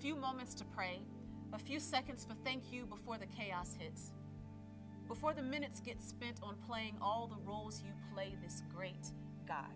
few moments to pray, a few seconds for thank you before the chaos hits. Before the minutes get spent on playing all the roles you play, this great God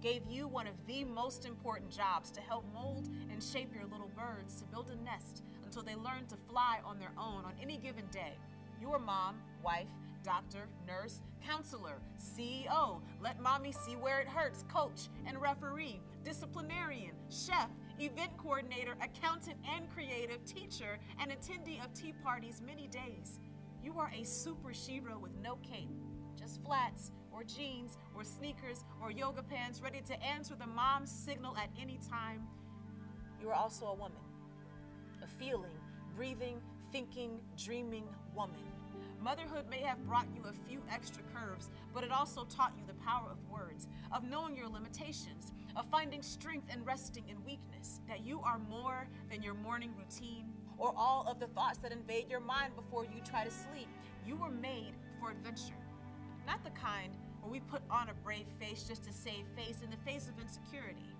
gave you one of the most important jobs to help mold and shape your little birds to build a nest until they learn to fly on their own on any given day. Your mom, wife, doctor, nurse, counselor, CEO, let mommy see where it hurts, coach and referee, disciplinarian, chef, event coordinator, accountant and creative, teacher, and attendee of tea parties many days. You are a super shero with no cape, just flats or jeans or sneakers or yoga pants ready to answer the mom's signal at any time. You are also a woman, a feeling, breathing, thinking, dreaming woman. Motherhood may have brought you a few extra curves, but it also taught you the power of words, of knowing your limitations, of finding strength and resting in weakness, that you are more than your morning routine or all of the thoughts that invade your mind before you try to sleep. You were made for adventure. Not the kind where we put on a brave face just to save face in the face of insecurity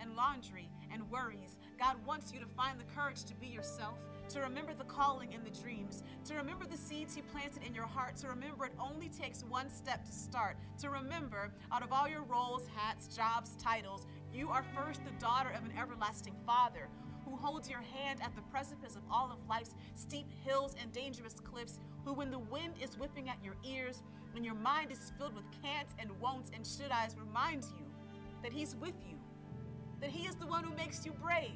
and laundry and worries. God wants you to find the courage to be yourself, to remember the calling and the dreams, to remember the seeds He planted in your heart, to remember it only takes one step to start, to remember out of all your roles, hats, jobs, titles, you are first the daughter of an everlasting Father who holds your hand at the precipice of all of life's steep hills and dangerous cliffs, who, when the wind is whipping at your ears, when your mind is filled with can'ts and won'ts and should I's, reminds you that He's with you, that He is the one who makes you brave.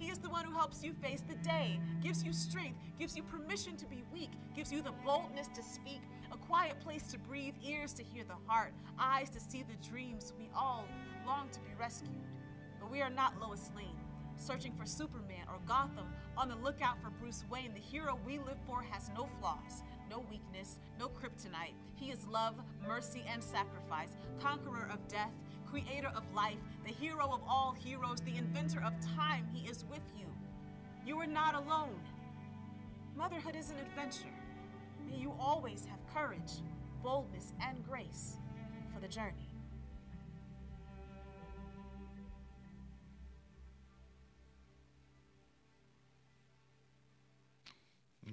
He is the one who helps you face the day, gives you strength, gives you permission to be weak, gives you the boldness to speak, a quiet place to breathe, ears to hear the heart, eyes to see the dreams. We all long to be rescued, but we are not Lois Lane searching for Superman or Gotham, on the lookout for Bruce Wayne. The hero we live for has no flaws, no weakness, no kryptonite. He is love, mercy, and sacrifice, conqueror of death, creator of life, the hero of all heroes, the inventor of time. He is with you. You are not alone. Motherhood is an adventure. May you always have courage, boldness, and grace for the journey.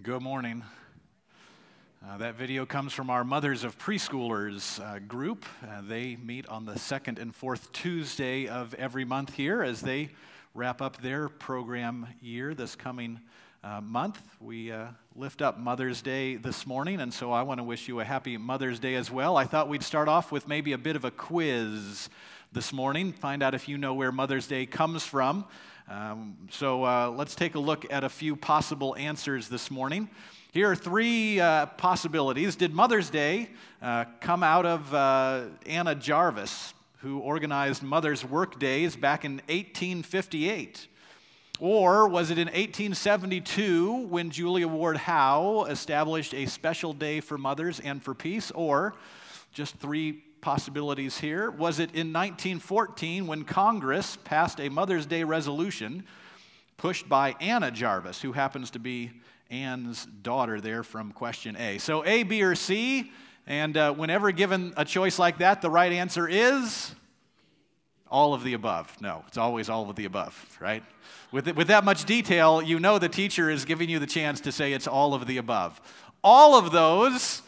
Good morning. Uh, that video comes from our Mothers of Preschoolers uh, group. Uh, they meet on the second and fourth Tuesday of every month here as they wrap up their program year this coming uh, month. We uh, lift up Mother's Day this morning, and so I want to wish you a happy Mother's Day as well. I thought we'd start off with maybe a bit of a quiz this morning, find out if you know where Mother's Day comes from. Um, so uh, let's take a look at a few possible answers this morning. Here are three uh, possibilities. Did Mother's Day uh, come out of uh, Anna Jarvis, who organized Mother's Work Days back in 1858? Or was it in 1872 when Julia Ward Howe established a special day for mothers and for peace? Or just three possibilities here. Was it in 1914 when Congress passed a Mother's Day resolution pushed by Anna Jarvis, who happens to be Anne's daughter there from question A? So A, B, or C. And uh, whenever given a choice like that, the right answer is all of the above. No, it's always all of the above, right? With, with that much detail, you know the teacher is giving you the chance to say it's all of the above. All of those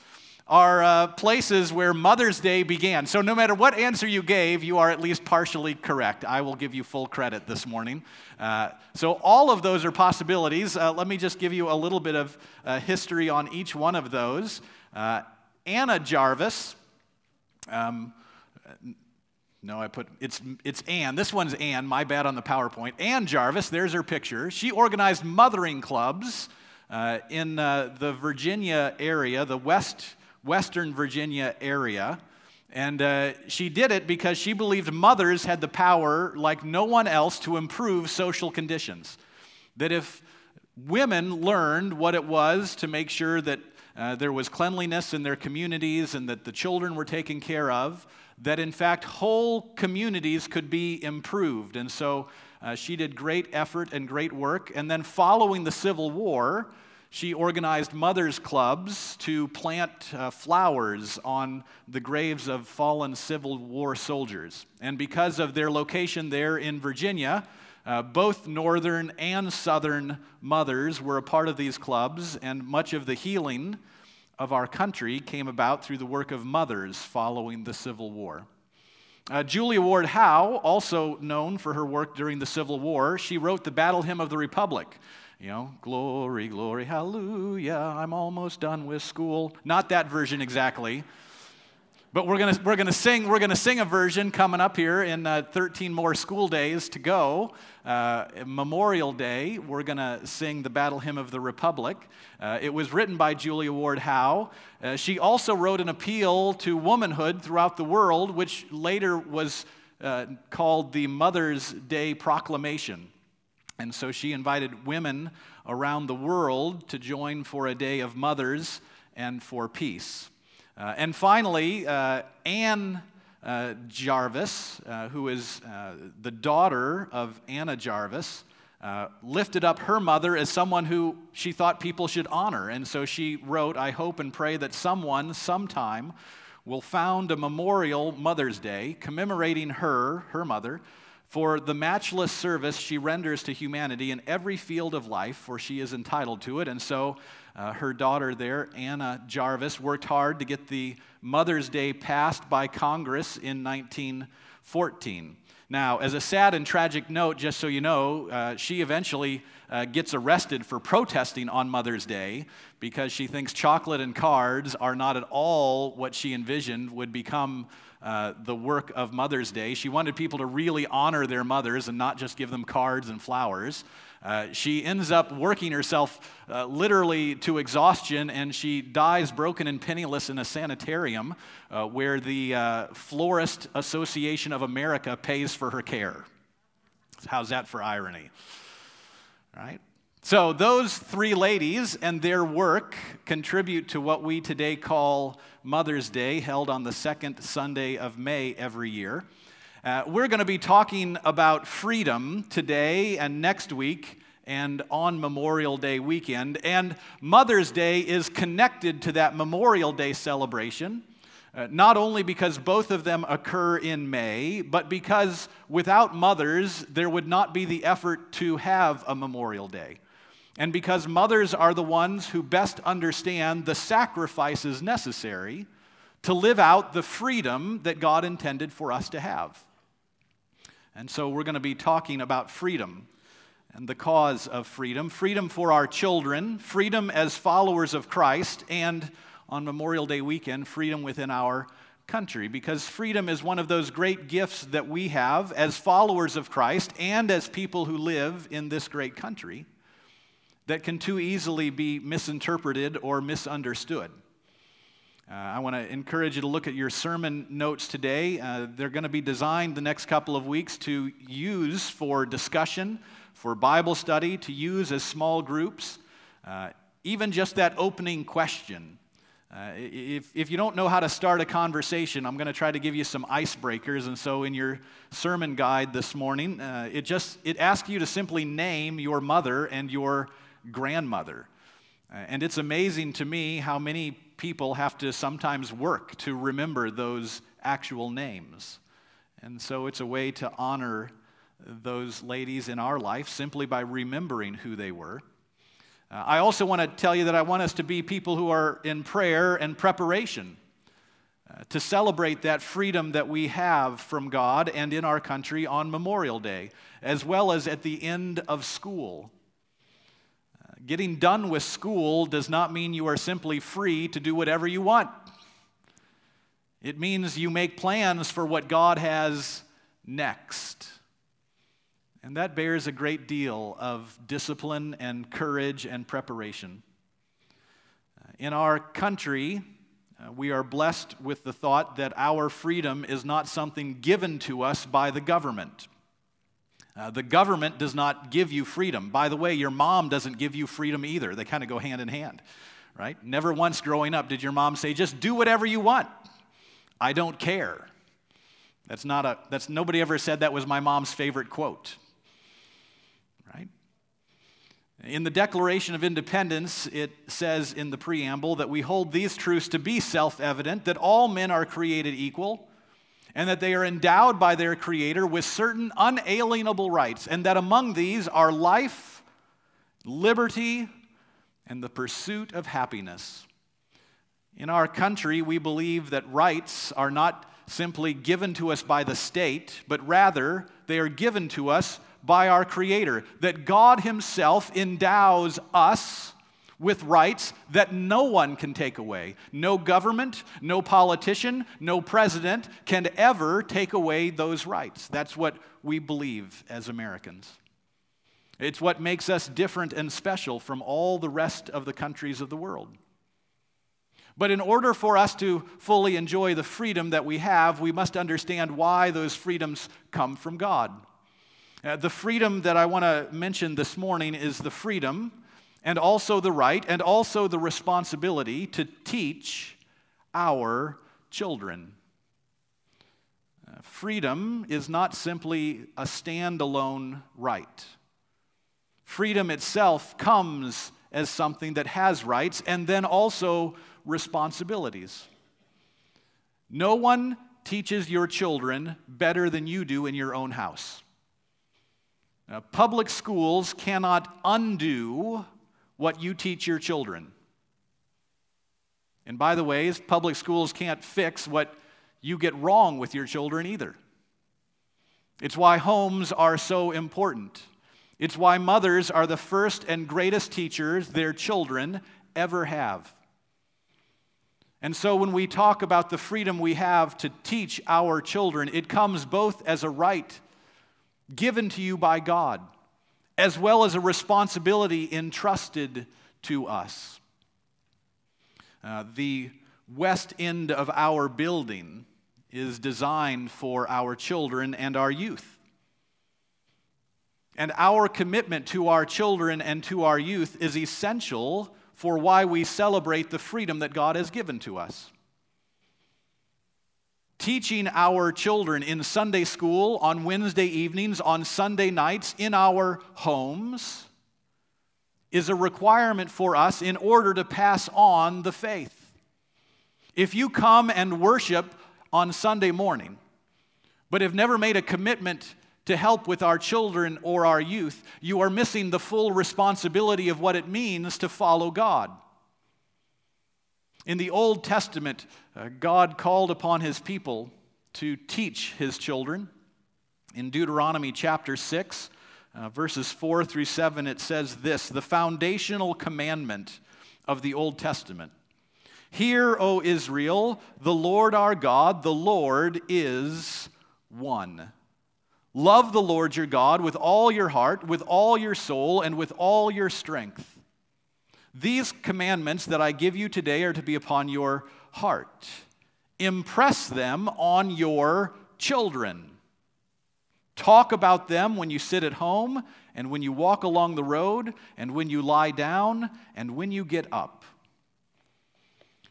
are uh, places where Mother's Day began. So, no matter what answer you gave, you are at least partially correct. I will give you full credit this morning. Uh, so, all of those are possibilities. Uh, let me just give you a little bit of uh, history on each one of those. Uh, Anna Jarvis. Um, no, I put it's it's Anne. This one's Anne. My bad on the PowerPoint. Anne Jarvis. There's her picture. She organized mothering clubs uh, in the Virginia area, the West Western Virginia area. And uh, she did it because she believed mothers had the power, like no one else, to improve social conditions. That if women learned what it was to make sure that uh, there was cleanliness in their communities and that the children were taken care of, that in fact whole communities could be improved. And so uh, she did great effort and great work. And then following the Civil War, she organized mothers' clubs to plant uh, flowers on the graves of fallen Civil War soldiers. And because of their location there in Virginia, Uh, both northern and southern mothers were a part of these clubs, and much of the healing of our country came about through the work of mothers following the Civil War. Uh, Julia Ward Howe, also known for her work during the Civil War, she wrote the Battle Hymn of the Republic. You know, glory, glory, hallelujah, I'm almost done with school. Not that version exactly. But we're gonna, we're gonna sing we're gonna sing a version coming up here in uh, 13 more school days to go. Uh, Memorial Day, we're gonna sing the Battle Hymn of the Republic. Uh, it was written by Julia Ward Howe. Uh, she also wrote an appeal to womanhood throughout the world, which later was uh, called the Mother's Day Proclamation. And so she invited women around the world to join for a day of mothers and for peace. Uh, and finally, uh, Anne uh, Jarvis, uh, who is uh, the daughter of Anna Jarvis, uh, lifted up her mother as someone who she thought people should honor. And so she wrote, I hope and pray that someone, sometime, will found a memorial Mother's Day commemorating her, her mother, for the matchless service she renders to humanity in every field of life, for she is entitled to it. And so uh, her daughter there, Anna Jarvis, worked hard to get the Mother's Day passed by Congress in 1914. Now, as a sad and tragic note, just so you know, uh, she eventually uh, gets arrested for protesting on Mother's Day because she thinks chocolate and cards are not at all what she envisioned would become uh, the work of Mother's Day. She wanted people to really honor their mothers and not just give them cards and flowers. Uh, she ends up working herself uh, literally to exhaustion, and she dies broken and penniless in a sanitarium uh, where the uh, Florist Association of America pays for her care. How's that for irony? Right? So, those three ladies and their work contribute to what we today call Mother's Day, held on the second Sunday of May every year. Uh, we're going to be talking about freedom today and next week and on Memorial Day weekend. And Mother's Day is connected to that Memorial Day celebration, uh, not only because both of them occur in May, but because without mothers, there would not be the effort to have a Memorial Day. And because mothers are the ones who best understand the sacrifices necessary to live out the freedom that God intended for us to have. And so we're going to be talking about freedom and the cause of freedom freedom for our children, freedom as followers of Christ, and on Memorial Day weekend, freedom within our country. Because freedom is one of those great gifts that we have as followers of Christ and as people who live in this great country that can too easily be misinterpreted or misunderstood. Uh, I want to encourage you to look at your sermon notes today. Uh, they're going to be designed the next couple of weeks to use for discussion, for Bible study, to use as small groups. Uh, even just that opening question. Uh, if, if you don't know how to start a conversation, I'm going to try to give you some icebreakers. And so, in your sermon guide this morning, uh, it just it asks you to simply name your mother and your grandmother. Uh, and it's amazing to me how many people have to sometimes work to remember those actual names. And so it's a way to honor those ladies in our life simply by remembering who they were. Uh, I also want to tell you that I want us to be people who are in prayer and preparation uh, to celebrate that freedom that we have from God and in our country on Memorial Day, as well as at the end of school. Getting done with school does not mean you are simply free to do whatever you want. It means you make plans for what God has next. And that bears a great deal of discipline and courage and preparation. Uh, in our country, uh, we are blessed with the thought that our freedom is not something given to us by the government. Uh, the government does not give you freedom. By the way, your mom doesn't give you freedom either. They kind of go hand in hand, right? Never once growing up did your mom say, just do whatever you want. I don't care. That's not a, that's, nobody ever said that was my mom's favorite quote, right? In the Declaration of Independence, it says in the preamble that we hold these truths to be self evident that all men are created equal and that they are endowed by their Creator with certain unalienable rights, and that among these are life, liberty, and the pursuit of happiness. In our country, we believe that rights are not simply given to us by the state, but rather they are given to us by our Creator, that God Himself endows us with rights that no one can take away. No government, no politician, no president can ever take away those rights. That's what we believe as Americans. It's what makes us different and special from all the rest of the countries of the world. But in order for us to fully enjoy the freedom that we have, we must understand why those freedoms come from God. Uh, the freedom that I want to mention this morning is the freedom and also the right and also the responsibility to teach our children. Uh, freedom is not simply a standalone right. Freedom itself comes as something that has rights and then also responsibilities. No one teaches your children better than you do in your own house. Now, public schools cannot undo what you teach your children. And by the way, public schools can't fix what you get wrong with your children either. It's why homes are so important. It's why mothers are the first and greatest teachers their children ever have. And so when we talk about the freedom we have to teach our children, it comes both as a right given to you by God as well as a responsibility entrusted to us. Uh, the west end of our building is designed for our children and our youth. And our commitment to our children and to our youth is essential for why we celebrate the freedom that God has given to us teaching our children in Sunday school, on Wednesday evenings, on Sunday nights, in our homes, is a requirement for us in order to pass on the faith. If you come and worship on Sunday morning, but have never made a commitment to help with our children or our youth, you are missing the full responsibility of what it means to follow God. In the Old Testament, uh, God called upon his people to teach his children. In Deuteronomy chapter 6, uh, verses 4 through 7, it says this the foundational commandment of the Old Testament. Hear, O Israel, the Lord our God, the Lord is one. Love the Lord your God with all your heart, with all your soul, and with all your strength. These commandments that I give you today are to be upon your heart. Impress them on your children. Talk about them when you sit at home, and when you walk along the road, and when you lie down, and when you get up.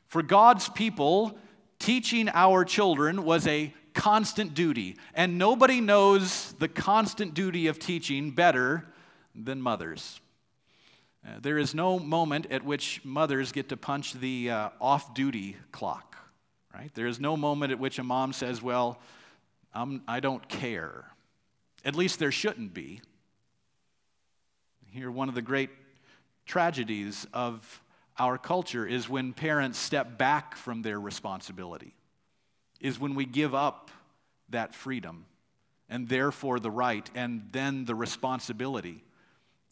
For God's people, teaching our children was a constant duty, and nobody knows the constant duty of teaching better than mothers. Uh, there is no moment at which mothers get to punch the uh, off duty clock, right? There is no moment at which a mom says, Well, I'm, I do not care. At least there shouldn't be. Here, one of the great tragedies of our culture is when parents step back from their responsibility, is when we give up that freedom and therefore the right and then the responsibility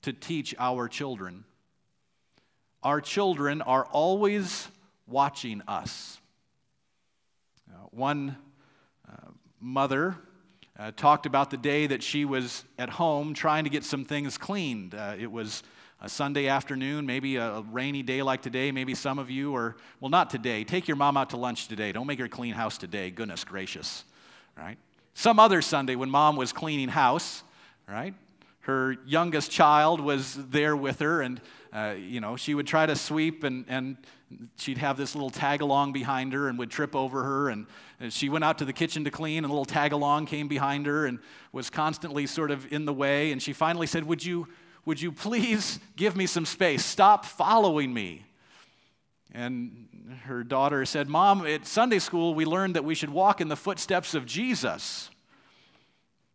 to teach our children. Our children are always watching us. Uh, one uh, mother uh, talked about the day that she was at home trying to get some things cleaned. Uh, it was a Sunday afternoon, maybe a rainy day like today. Maybe some of you are, well, not today. Take your mom out to lunch today. Don't make her clean house today. Goodness gracious, right? Some other Sunday when mom was cleaning house, right? Her youngest child was there with her, and uh, you know she would try to sweep, and, and she'd have this little tag along behind her, and would trip over her, and, and she went out to the kitchen to clean, and a little tag along came behind her, and was constantly sort of in the way, and she finally said, "Would you, would you please give me some space? Stop following me." And her daughter said, Mom, at Sunday school, we learned that we should walk in the footsteps of Jesus.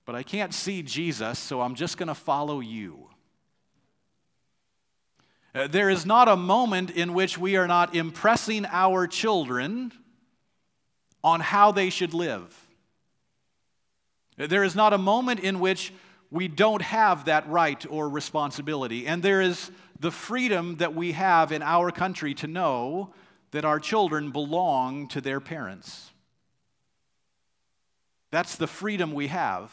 But I can't see Jesus, so I'm just going to follow you. Uh, there is not a moment in which we are not impressing our children on how they should live. There is not a moment in which we don't have that right or responsibility. And there is the freedom that we have in our country to know that our children belong to their parents. That's the freedom we have.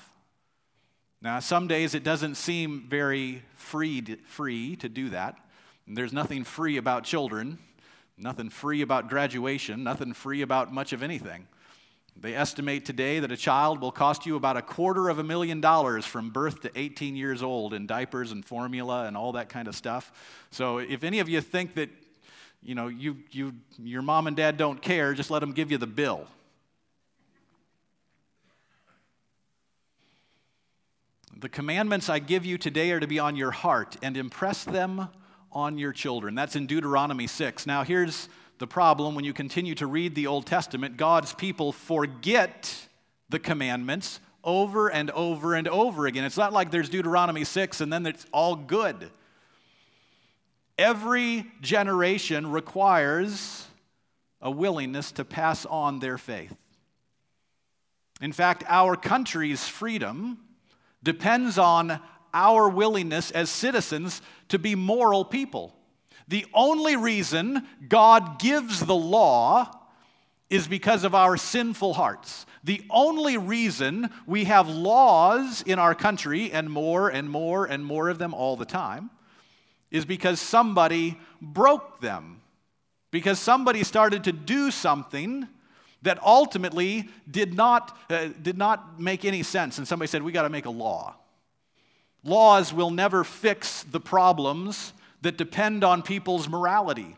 Now, some days it doesn't seem very free to, free to do that. There's nothing free about children, nothing free about graduation, nothing free about much of anything. They estimate today that a child will cost you about a quarter of a million dollars from birth to 18 years old in diapers and formula and all that kind of stuff. So if any of you think that you know you, you, your mom and dad don't care, just let them give you the bill. The commandments I give you today are to be on your heart and impress them on your children. That's in Deuteronomy 6. Now, here's the problem when you continue to read the Old Testament God's people forget the commandments over and over and over again. It's not like there's Deuteronomy 6 and then it's all good. Every generation requires a willingness to pass on their faith. In fact, our country's freedom depends on our willingness as citizens to be moral people. The only reason God gives the law is because of our sinful hearts. The only reason we have laws in our country, and more and more and more of them all the time, is because somebody broke them. Because somebody started to do something that ultimately did not, uh, did not make any sense. And somebody said, We got to make a law. Laws will never fix the problems that depend on people's morality.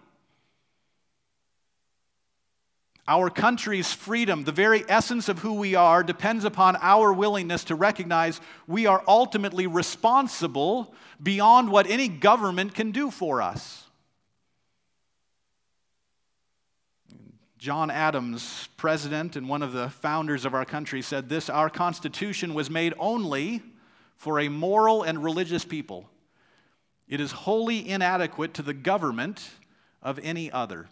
Our country's freedom, the very essence of who we are, depends upon our willingness to recognize we are ultimately responsible beyond what any government can do for us. John Adams, president and one of the founders of our country, said this Our Constitution was made only for a moral and religious people. It is wholly inadequate to the government of any other.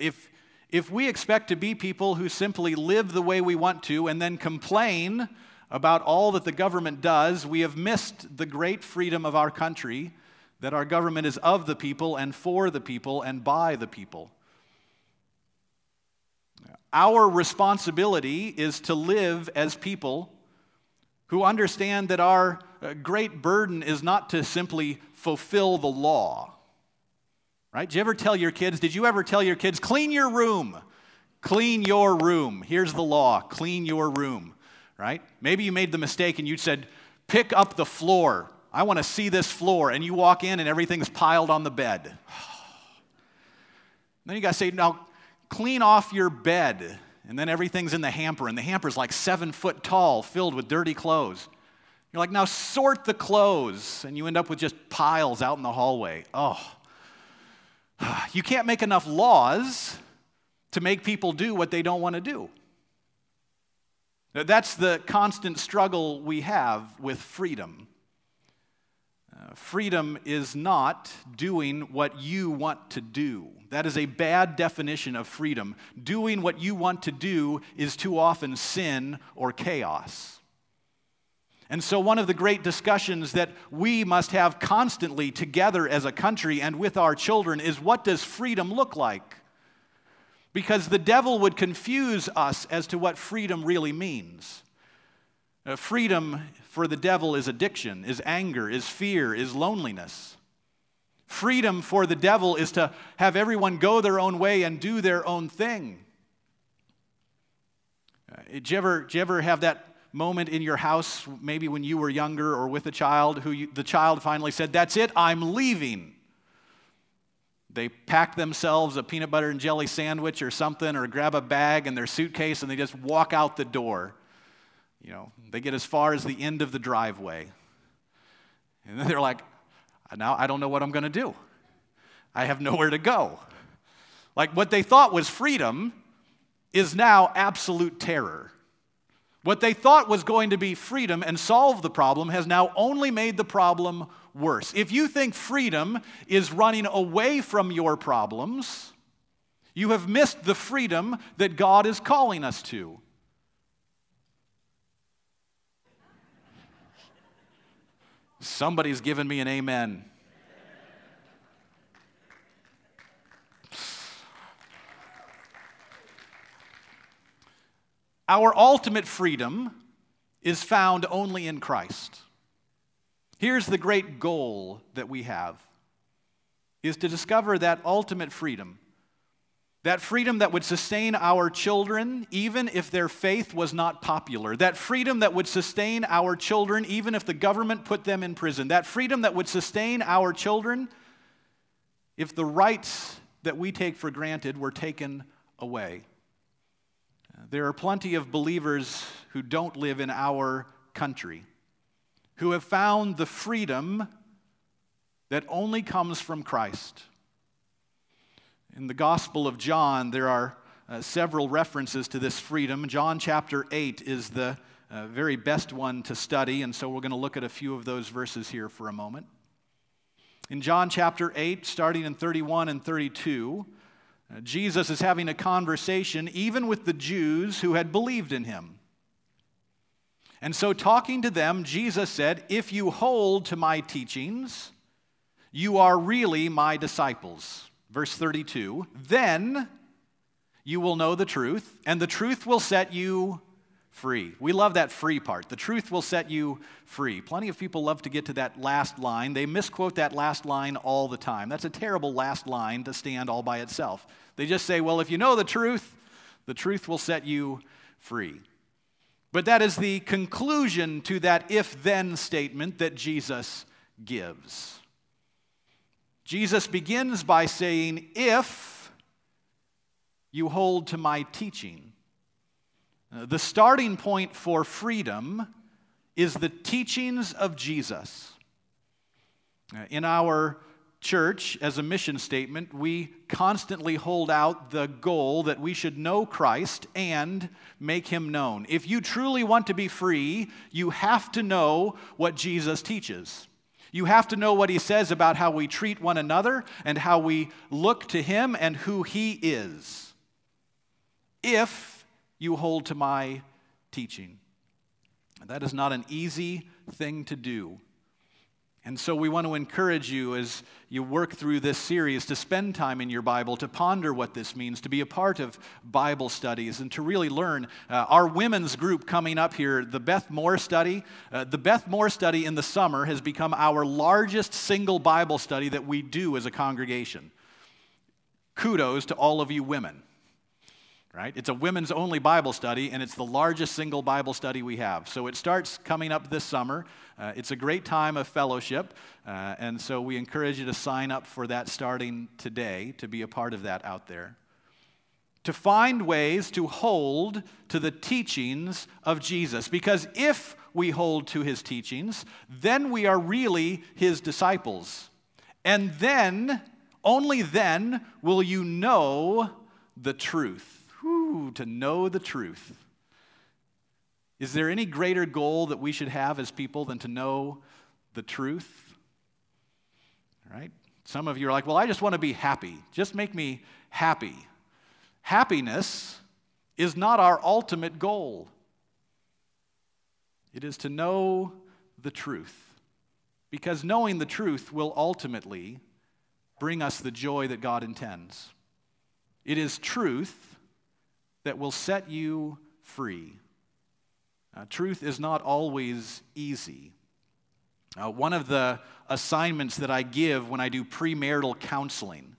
If, if we expect to be people who simply live the way we want to and then complain about all that the government does, we have missed the great freedom of our country that our government is of the people and for the people and by the people. Our responsibility is to live as people who understand that our uh, great burden is not to simply fulfill the law. Right? Did you ever tell your kids, did you ever tell your kids, clean your room? Clean your room. Here's the law clean your room. Right? Maybe you made the mistake and you said, pick up the floor. I want to see this floor. And you walk in and everything's piled on the bed. then you got to say, now clean off your bed and then everything's in the hamper, and the hamper's like seven foot tall, filled with dirty clothes. You're like, now sort the clothes, and you end up with just piles out in the hallway. Oh. You can't make enough laws to make people do what they don't want to do. That's the constant struggle we have with freedom. Uh, freedom is not doing what you want to do. That is a bad definition of freedom. Doing what you want to do is too often sin or chaos. And so, one of the great discussions that we must have constantly together as a country and with our children is what does freedom look like? Because the devil would confuse us as to what freedom really means. Freedom for the devil is addiction, is anger, is fear, is loneliness. Freedom for the devil is to have everyone go their own way and do their own thing. Uh, did, you ever, did you ever have that moment in your house, maybe when you were younger or with a child, who you, the child finally said, That's it, I'm leaving? They pack themselves a peanut butter and jelly sandwich or something, or grab a bag and their suitcase, and they just walk out the door. You know, they get as far as the end of the driveway. And then they're like, now I don't know what I'm going to do. I have nowhere to go. Like what they thought was freedom is now absolute terror. What they thought was going to be freedom and solve the problem has now only made the problem worse. If you think freedom is running away from your problems, you have missed the freedom that God is calling us to. Somebody's given me an amen. Our ultimate freedom is found only in Christ. Here's the great goal that we have is to discover that ultimate freedom. That freedom that would sustain our children even if their faith was not popular. That freedom that would sustain our children even if the government put them in prison. That freedom that would sustain our children if the rights that we take for granted were taken away. There are plenty of believers who don't live in our country who have found the freedom that only comes from Christ. In the Gospel of John, there are uh, several references to this freedom. John chapter 8 is the uh, very best one to study, and so we're going to look at a few of those verses here for a moment. In John chapter 8, starting in 31 and 32, uh, Jesus is having a conversation even with the Jews who had believed in him. And so, talking to them, Jesus said, If you hold to my teachings, you are really my disciples. Verse 32 Then you will know the truth, and the truth will set you free. We love that free part. The truth will set you free. Plenty of people love to get to that last line. They misquote that last line all the time. That's a terrible last line to stand all by itself. They just say, well, if you know the truth, the truth will set you free. But that is the conclusion to that if then statement that Jesus gives. Jesus begins by saying, If you hold to my teaching. Uh, the starting point for freedom is the teachings of Jesus. Uh, in our church, as a mission statement, we constantly hold out the goal that we should know Christ and make him known. If you truly want to be free, you have to know what Jesus teaches. You have to know what he says about how we treat one another and how we look to him and who he is. If you hold to my teaching. That is not an easy thing to do. And so we want to encourage you as you work through this series to spend time in your Bible, to ponder what this means, to be a part of Bible studies, and to really learn. Uh, our women's group coming up here, the Beth Moore study, uh, the Beth Moore study in the summer has become our largest single Bible study that we do as a congregation. Kudos to all of you women right? It's a women's only Bible study, and it's the largest single Bible study we have. So it starts coming up this summer. Uh, it's a great time of fellowship, uh, and so we encourage you to sign up for that starting today to be a part of that out there. To find ways to hold to the teachings of Jesus, because if we hold to his teachings, then we are really his disciples. And then, only then, will you know the truth Whew, to know the truth. Is there any greater goal that we should have as people than to know the truth? Right? Some of you are like, well, I just want to be happy. Just make me happy. Happiness is not our ultimate goal, it is to know the truth. Because knowing the truth will ultimately bring us the joy that God intends. It is truth that will set you free. Uh, truth is not always easy. Uh, one of the assignments that I give when I do premarital counseling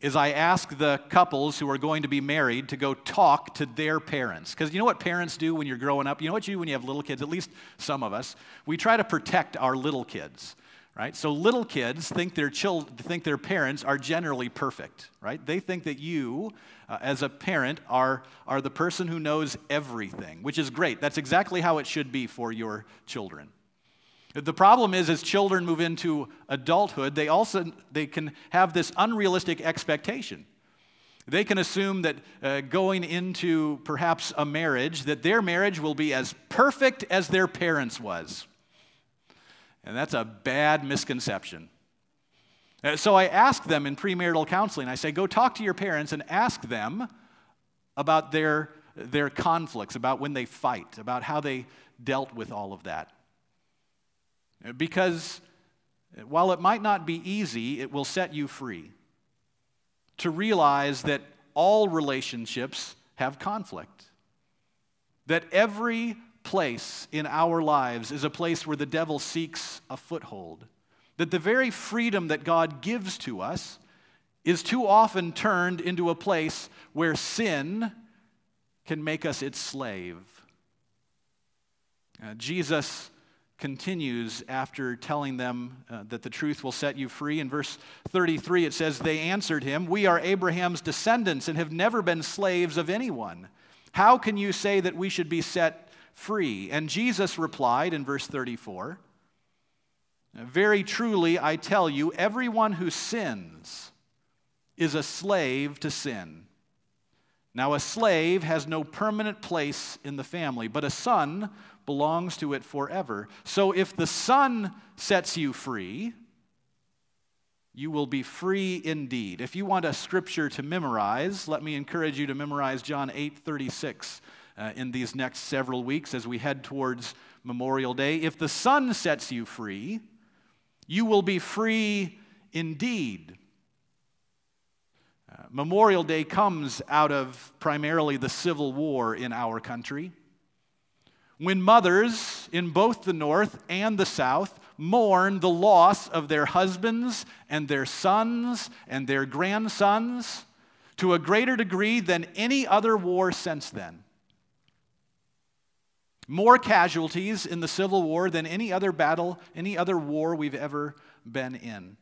is I ask the couples who are going to be married to go talk to their parents. Because you know what parents do when you're growing up? You know what you do when you have little kids? At least some of us. We try to protect our little kids right? So little kids think their children, think their parents are generally perfect, right? They think that you, uh, as a parent, are are the person who knows everything, which is great. That's exactly how it should be for your children. The problem is as children move into adulthood, they also they can have this unrealistic expectation. They can assume that uh, going into perhaps a marriage that their marriage will be as perfect as their parents was. And that's a bad misconception. Uh, so I ask them in premarital counseling, I say, go talk to your parents and ask them about their, their conflicts, about when they fight, about how they dealt with all of that. Because while it might not be easy, it will set you free to realize that all relationships have conflict. That every place in our lives is a place where the devil seeks a foothold. That the very freedom that God gives to us is too often turned into a place where sin can make us its slave. Uh, Jesus continues after telling them uh, that the truth will set you free. In verse 33, it says, They answered him, We are Abraham's descendants and have never been slaves of anyone. How can you say that we should be set free? And Jesus replied in verse 34, Very truly, I tell you, everyone who sins is a slave to sin. Now, a slave has no permanent place in the family, but a son belongs to it forever. So if the Son sets you free, you will be free indeed. If you want a scripture to memorize, let me encourage you to memorize John 8 36 uh, in these next several weeks as we head towards Memorial Day. If the Son sets you free, you will be free indeed. Uh, Memorial Day comes out of primarily the Civil War in our country when mothers in both the North and the South mourn the loss of their husbands and their sons and their grandsons to a greater degree than any other war since then. More casualties in the Civil War than any other battle, any other war we've ever been in.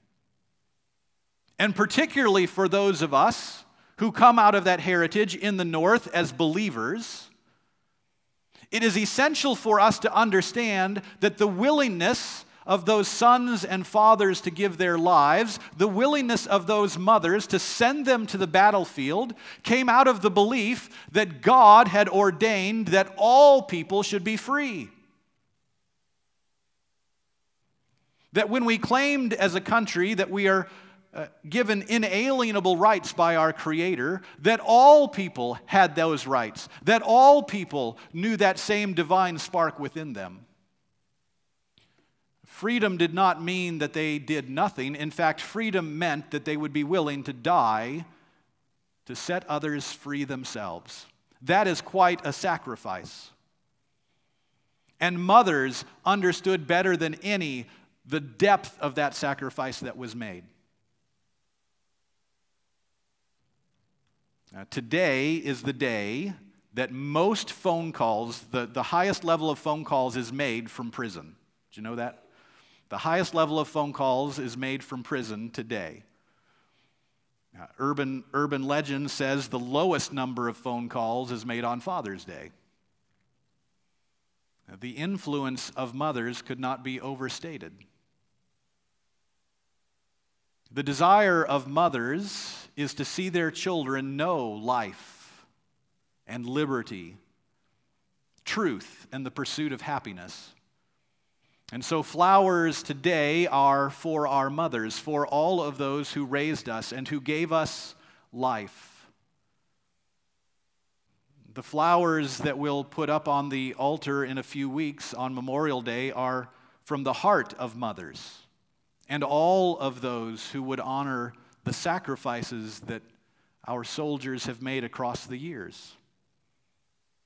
And particularly for those of us who come out of that heritage in the North as believers it is essential for us to understand that the willingness of those sons and fathers to give their lives, the willingness of those mothers to send them to the battlefield, came out of the belief that God had ordained that all people should be free. That when we claimed as a country that we are uh, given inalienable rights by our Creator, that all people had those rights, that all people knew that same divine spark within them. Freedom did not mean that they did nothing. In fact, freedom meant that they would be willing to die to set others free themselves. That is quite a sacrifice. And mothers understood better than any the depth of that sacrifice that was made. Uh, today is the day that most phone calls, the, the highest level of phone calls is made from prison. Did you know that? The highest level of phone calls is made from prison today. Urban, urban legend says the lowest number of phone calls is made on Father's Day. Uh, the influence of mothers could not be overstated. The desire of mothers is to see their children know life and liberty, truth, and the pursuit of happiness. And so, flowers today are for our mothers, for all of those who raised us and who gave us life. The flowers that we'll put up on the altar in a few weeks on Memorial Day are from the heart of mothers and all of those who would honor the sacrifices that our soldiers have made across the years.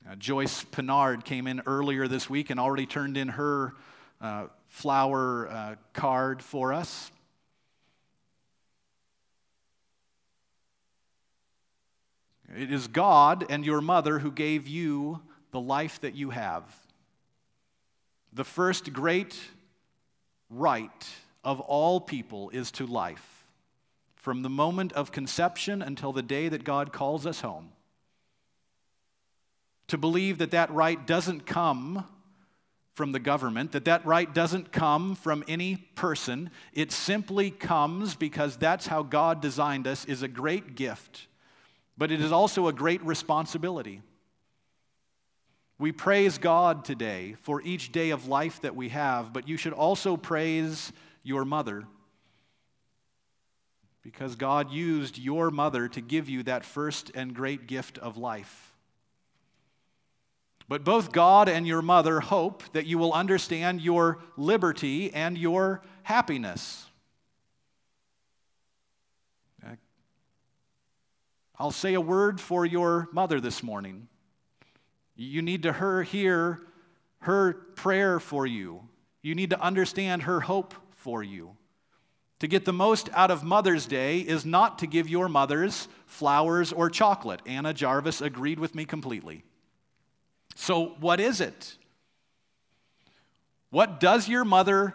Uh, Joyce Pinard came in earlier this week and already turned in her uh, flower uh, card for us. It is God and your mother who gave you the life that you have. The first great right of all people is to life, from the moment of conception until the day that God calls us home. To believe that that right doesn't come from the government, that that right doesn't come from any person. It simply comes because that's how God designed us is a great gift, but it is also a great responsibility. We praise God today for each day of life that we have, but you should also praise your mother because God used your mother to give you that first and great gift of life. But both God and your mother hope that you will understand your liberty and your happiness. I'll say a word for your mother this morning. You need to her hear her prayer for you. You need to understand her hope for you. To get the most out of Mother's Day is not to give your mothers flowers or chocolate. Anna Jarvis agreed with me completely. So, what is it? What does your mother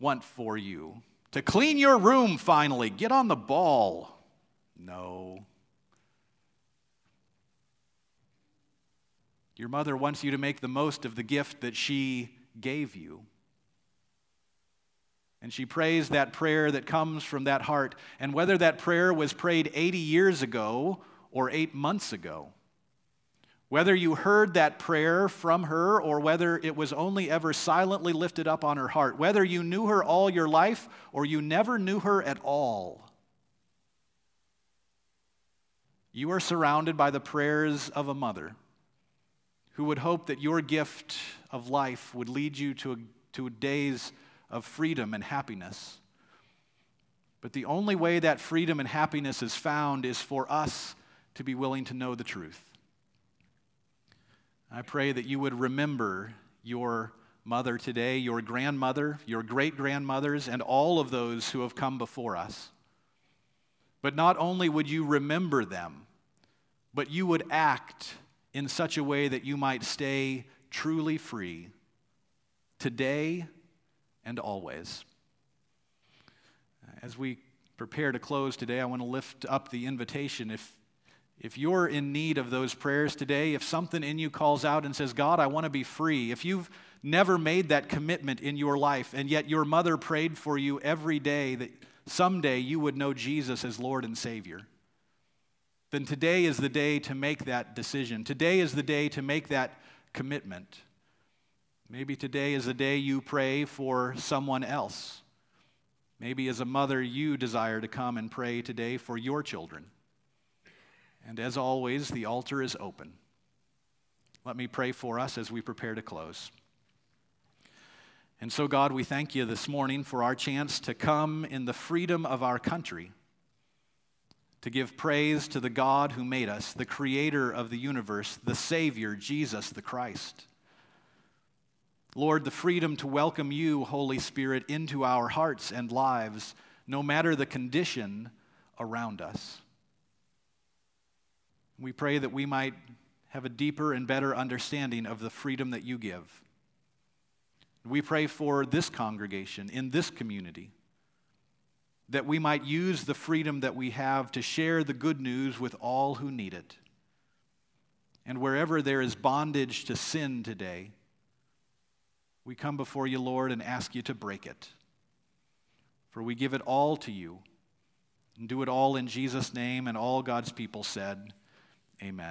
want for you? To clean your room finally. Get on the ball. No. Your mother wants you to make the most of the gift that she gave you. And she prays that prayer that comes from that heart. And whether that prayer was prayed 80 years ago or eight months ago, whether you heard that prayer from her or whether it was only ever silently lifted up on her heart, whether you knew her all your life or you never knew her at all, you are surrounded by the prayers of a mother who would hope that your gift of life would lead you to, to days of freedom and happiness. But the only way that freedom and happiness is found is for us to be willing to know the truth. I pray that you would remember your mother today, your grandmother, your great grandmothers, and all of those who have come before us. But not only would you remember them, but you would act in such a way that you might stay truly free today and always. As we prepare to close today, I want to lift up the invitation. If if you're in need of those prayers today, if something in you calls out and says, God, I want to be free, if you've never made that commitment in your life, and yet your mother prayed for you every day that someday you would know Jesus as Lord and Savior, then today is the day to make that decision. Today is the day to make that commitment. Maybe today is the day you pray for someone else. Maybe as a mother, you desire to come and pray today for your children. And as always, the altar is open. Let me pray for us as we prepare to close. And so, God, we thank you this morning for our chance to come in the freedom of our country, to give praise to the God who made us, the creator of the universe, the Savior, Jesus the Christ. Lord, the freedom to welcome you, Holy Spirit, into our hearts and lives, no matter the condition around us. We pray that we might have a deeper and better understanding of the freedom that you give. We pray for this congregation, in this community, that we might use the freedom that we have to share the good news with all who need it. And wherever there is bondage to sin today, we come before you, Lord, and ask you to break it. For we give it all to you and do it all in Jesus' name, and all God's people said, Amen.